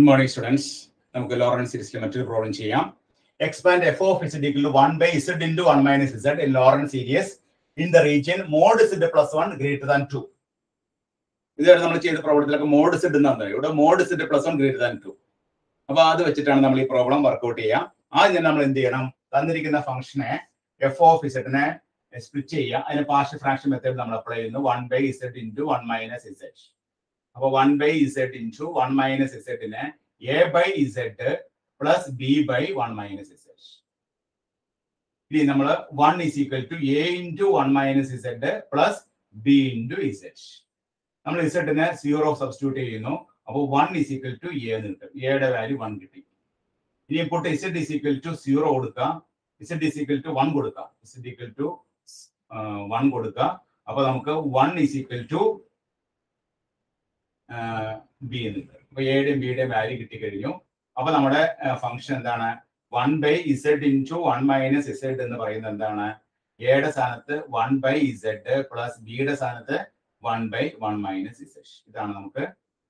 Good morning students നമുക്ക് Lawrence സീരീസിലെ മറ്റൊരു പ്രോബ്ലം ചെയ്യാം. Expand f of is equal to one by z into one minus z in Laurent series in the region mod z plus one greater than two ഇതുവരെ നമ്മൾ ചെയ്ത പ്രോബ്ലത്തിലൊക്കെ mod z എന്നാണ് ഇവിടെ mod z plus one greater than two അപ്പൊ അത് വെച്ചിട്ടാണ് നമ്മൾ ഈ പ്രോബ്ലം വർക്ക്ഔട്ട് ചെയ്യാം. ആദ്യം നമ്മൾ എന്ത് ചെയ്യണം? തന്നിരിക്കുന്ന ഫംഗ്ഷനെ എഫ് ഓഫ് ഇസഡിനെ സ്പ്ലിറ്റ് ചെയ്യുക അതിന് പാർഷ്യൽ ഫ്രാക്ഷൻ മെത്തേഡ് നമ്മൾ അപ്ലൈ ചെയ്യുന്നു. One by z into one minus z അപ്പൊ one by z into one minus ഇസഡിനെ A by z plus B by one minus z ഇനി നമ്മൾ one is equal to A into one minus z plus B into z നമ്മൾ ഇസഡിനെ zero substitute ചെയ്യുന്നു. അപ്പോൾ one is equal to A എന്ന് കിട്ടും. എയുടെ value one കിട്ടി. ഇനി ഇപ്പോൾ z is equal to zero കൊടുക്കാം. Z is equal to one കൊടുക്കാം. ഇസെഡ് ഈക്വൽ ടു വൺ കൊടുക്കുക അപ്പൊ നമുക്ക് one is equal to B എന്ന് അപ്പൊ എയുടെയും ബിയുടെയും വാല്യൂ കിട്ടിക്കഴിഞ്ഞു. അപ്പൊ നമ്മുടെ ഫംഗ്ഷൻ എന്താണ്? One by z into one minus z എന്ന് പറയുന്നത് എന്താണ്? എയുടെ സ്ഥാനത്ത് വൺ ബൈ ഇസഡ് പ്ലസ് ബിയുടെ സ്ഥാനത്ത് one by one minus z ഇതാണ് നമുക്ക്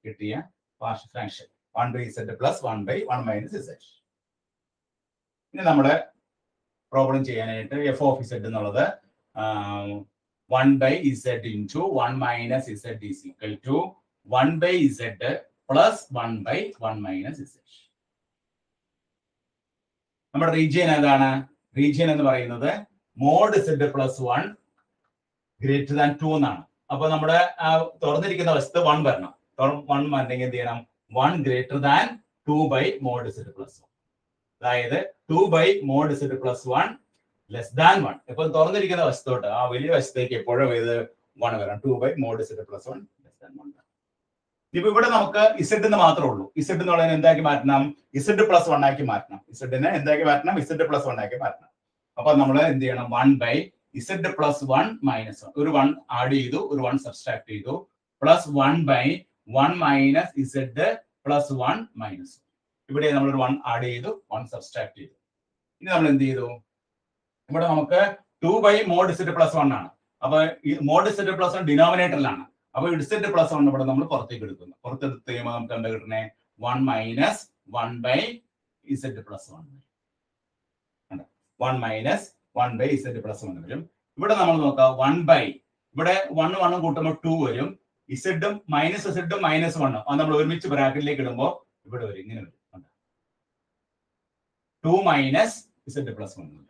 കിട്ടിയ partial fraction one by z plus one by one minus z ഇനി നമ്മുടെ പ്രോബ്ലം ചെയ്യാനായിട്ട് എഫ് ഓഫ് ഇസഡ് എന്നുള്ളത് one by z into one minus z is equal to one by z plus one by one minus z നമ്മുടെ region ഏതാണ്? Region എന്ന് പറയുന്നത് mod z plus one greater than two എന്നാണ്. അപ്പൊ നമ്മുടെ തുറന്നിരിക്കുന്ന വശത്ത് one വരണം. വൺ വരണമെങ്കിൽ എന്ത് ചെയ്യണം? One greater than two by mod z plus one അതായത് two by mod z plus one less than one ഇപ്പൊ തുറന്നിരിക്കുന്ന വശത്തോട്ട് ആ വലിയ വശത്തേക്ക് എപ്പോഴും ഇത് വൺ വരണം. Two by mod z plus one less than one ഇപ്പൊ ഇവിടെ നമുക്ക് ഇസഡ് എന്ന് മാത്രമേ ഉള്ളൂ. ഇസഡ് പറയുന്നത് എന്താക്കി മാറ്റണം? ഇസഡ് പ്ലസ് വൺ ആക്കി മാറ്റണം. ഇസഡിനെ എന്താക്കി മാറ്റണം? ഇസഡ് പ്ലസ് വൺ ആക്കി മാറ്റണം. അപ്പൊ നമ്മൾ എന്ത് ചെയ്യണം? One by z plus one minus one ഒരു വൺ ആഡ് ചെയ്തു ഒരു വൺ സബ്സ്ട്രാക്ട് ചെയ്തു. Plus one by one minus z plus one minus ഇവിടെ നമ്മൾ ഒരു വൺ ആഡ് ചെയ്തു വൺ സബ്സ്ട്രാക്ട് ചെയ്തു. ഇനി നമ്മൾ എന്ത് ചെയ്തു? ഇവിടെ നമുക്ക് two by mod z plus one ആണ്. അപ്പൊ മോഡ് ഇസഡ് പ്ലസ് വൺ ഡിനോമിനേറ്ററിലാണ് അപ്പൊ ഇസഡ് പ്ലസ് വൺ ഇവിടെ നമ്മൾ പുറത്തേക്ക് എടുക്കുന്നു. പുറത്തെടുത്ത് കഴിയുമ്പോൾ നമുക്ക് എന്താ കിട്ടണേ? One minus one by z plus one one minus one by z plus one വരും. ഇവിടെ നമ്മൾ നോക്കാം വൺ ബൈ ഇവിടെ വൺ വണ്ണും കൂട്ടുമ്പോൾ ടു വരും. ഇസെഡും മൈനസ് ഇസഡും മൈനസ് വണ്ണും അത് നമ്മൾ ഒരുമിച്ച് ബ്രാക്കറ്റിലേക്ക് ഇടുമ്പോൾ ഇവിടെ വരും. ഇങ്ങനെ വരും. Two minus z plus one വരും.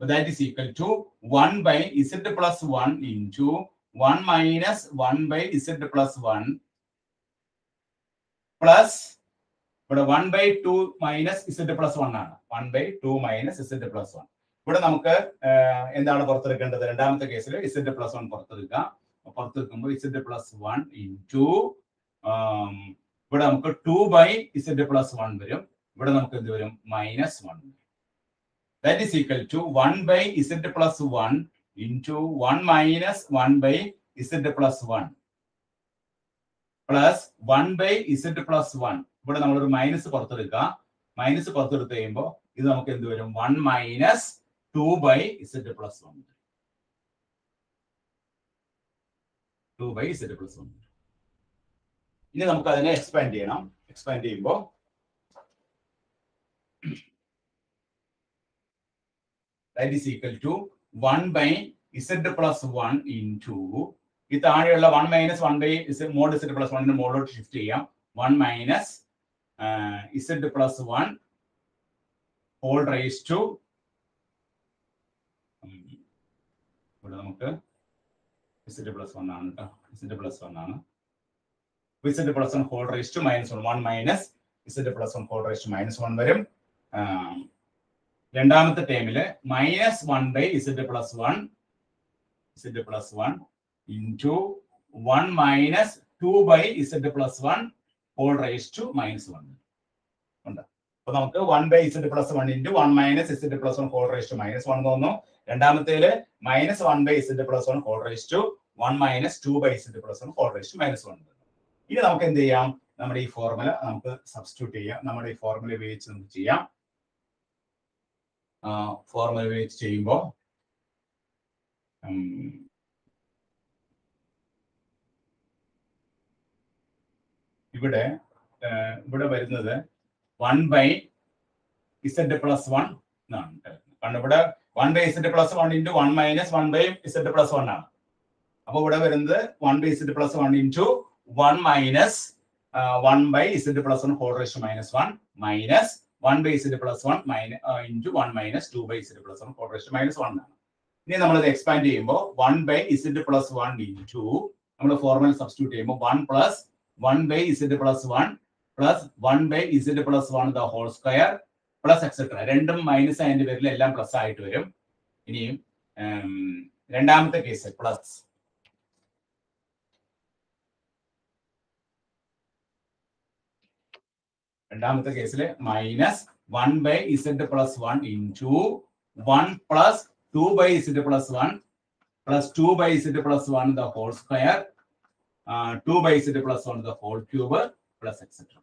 That is equal to 1 by z plus 1 into 1 minus 1 by z plus 1 plus ഇവിടെ one by two minus Z plus one ആണ്. One by two minus Z plus one ഇവിടെ നമുക്ക് എന്താണ് പുറത്തെടുക്കേണ്ടത്? രണ്ടാമത്തെ കേസിൽ Z plus one പുറത്തെടുക്കാം. പുറത്തെടുക്കുമ്പോൾ ഇസഡ് പ്ലസ് വൺ ഇന്റു ഇവിടെ നമുക്ക് two by z plus one വരും. ഇവിടെ നമുക്ക് എന്ത് വരും? മൈനസ് വൺ വരും. That is equal to 1 by z plus 1 into 1 minus 1 by z plus 1 plus 1 by z plus 1 ഇവിടെ നമ്മളൊരു മൈനസ് പുറത്തെടുക്കുക മൈനസ് പുറത്തെടുത്ത് കഴിയുമ്പോൾ ഇത് നമുക്ക് എന്ത് വരും? One minus two by z plus one two by z plus one ഇനി നമുക്ക് അതിനെ എക്സ്പാൻഡ് ചെയ്യണം. എക്സ്പാൻഡ് ചെയ്യുമ്പോൾ that is equal equal to 1 by plus one 1 two ഈ താഴെയുള്ള one minus one by mod z plus വണ്ണിന് മോഡോട്ട് ഷിഫ്റ്റ് ചെയ്യാം. One minus z plus one whole raise to ഇവിടെ നമുക്ക് ഇസഡ് പ്ലസ് വൺ ആണ് കേട്ടോ ഇസഡ് പ്ലസ് വൺ ആണ്. Z plus one whole raise to minus one one minus z plus one whole raise to minus one വരും. രണ്ടാമത്തെ ടേമിൽ minus one by z plus one z plus one into one minus two by z plus one whole raise to minus one ഉണ്ട്. അപ്പൊ നമുക്ക് one by z plus one into one minus z plus one whole raise to minus one തോന്നുന്നു. രണ്ടാമത്തേൽ minus one by z plus one whole raise to one minus two by z plus one whole raise to minus one ഇനി നമുക്ക് എന്ത് ചെയ്യാം? നമ്മുടെ ഈ formula നമുക്ക് substitute ചെയ്യാം. നമ്മുടെ ഈ ഫോർമുല ഉപയോഗിച്ച് നമുക്ക് ചെയ്യാം. ഫോർമുല ഉപയോഗിച്ച് ചെയ്യുമ്പോൾ ഇവിടെ ഇവിടെ വരുന്നത് one by z plus one എന്നാണ് കാരണം ഇവിടെ one by z plus one into one minus one by z plus one ആണ്. അപ്പോൾ ഇവിടെ വരുന്നത് one by z plus one into one minus one by z plus one whole ratio minus one minus one by z plus one minus into one minus two by z plus one whole ration minus one ആണ്. ഇനി നമ്മൾ ഇത് expand ചെയ്യുമ്പോൾ one by z plus one into നമ്മൾ formula substitute ചെയ്യുമ്പോൾ one plus one by z plus one plus one by z plus one the whole square plus etcetera രണ്ടും minus അതിന്റെ പേരിൽ എല്ലാം പ്ലസ് ആയിട്ട് വരും. ഇനിയും രണ്ടാമത്തെ കേസ് പ്ലസ് രണ്ടാമത്തെ കേസിൽ minus one by z plus one into one plus two by z plus one plus two by z plus one the whole square two by z plus one the whole cube plus etcetera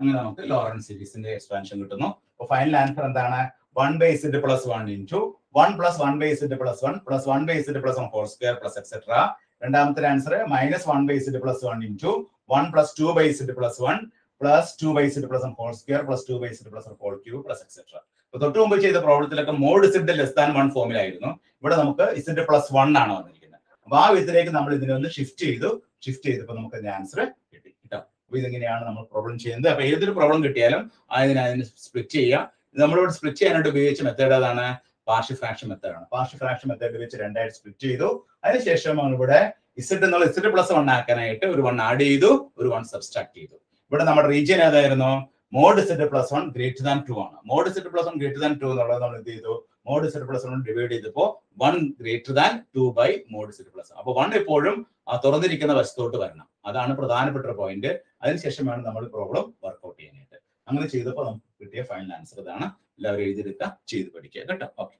അങ്ങനെ നമുക്ക് Laurent സീരീസിന്റെ expansion കിട്ടുന്നു അപ്പൊ final answer എന്താണ് one by z plus one into one plus one by z plus one plus one by z plus one whole square plus etcetera രണ്ടാമത്തെ answer minus one by z plus one into one plus two by z plus one plus two by z plus whole square plus two by z plus whole cube plus etcetera അപ്പൊ തൊട്ട് മുമ്പ് ചെയ്ത പ്രോബ്ലത്തിലൊക്കെ mod z less than one ഫോമിലായിരുന്നു ഇവിടെ നമുക്ക് ഇസിഡ് plus one ആണ് വന്നിരിക്കുന്നത്. അപ്പൊ ആ വിധത്തിലേക്ക് നമ്മൾ ഇതിനെ ഒന്ന് ഷിഫ്റ്റ് ചെയ്തു. ഷിഫ്റ്റ് ചെയ്തപ്പോൾ നമുക്ക് അതിന്റെ ആൻസർ കിട്ടി. കേട്ടോ? അപ്പൊ ഇതെങ്ങനെയാണ് നമ്മൾ പ്രോബ്ലം ചെയ്യുന്നത്? അപ്പൊ ഏതൊരു പ്രോബ്ലം കിട്ടിയാലും അതിനെ അതിന് സ്പ്ലിറ്റ് ചെയ്യാം. നമ്മളിവിടെ സ്പ്ലിറ്റ് ചെയ്യാനായിട്ട് ഉപയോഗിച്ച മെത്തേഡ് ഏതാണ്? പാർഷ്യൽ ഫ്രാക്ഷൻ മെത്തേഡാണ് പാർഷ്യൽ ഫ്രാക്ഷൻ മെത്തേഡ് വെച്ച് രണ്ടായിട്ട് സ്പ്ലിറ്റ് ചെയ്തു. അതിനുശേഷം നമ്മളിവിടെ ഇസഡ് എന്നുള്ള ഇസഡ് പ്ലസ് വൺ ആക്കാനായിട്ട് ഒരു വൺ ആഡ് ചെയ്തു. ഒരു വൺ സബ്സ്ട്രാക്ട് ചെയ്തു. ഇവിടെ നമ്മുടെ റീജിയൻ ഏതായിരുന്നു? Mod z plus one greater than two ആണ്. Mod z plus one greater than two എന്നുള്ളത് നമ്മൾ എന്ത് ചെയ്തു? Mod z plus one divide ചെയ്തപ്പോൾ one greater than two by mod z plus അപ്പൊ വൺ എപ്പോഴും ആ തുറന്നിരിക്കുന്ന വശത്തോട്ട് വരണം. അതാണ് പ്രധാനപ്പെട്ട ഒരു പോയിന്റ് അതിനുശേഷം വേണം നമ്മൾ പ്രോബ്ലം വർക്ക്ഔട്ട് ചെയ്യാനായിട്ട്. അങ്ങനെ ചെയ്തപ്പോൾ നമുക്ക് കിട്ടിയ ഫൈനൽ ആൻസർ ഇതാണ്. എല്ലാവരും എഴുതിയെടുക്കുക ചെയ്ത് പഠിക്കുക കേട്ടോ. ഓക്കെ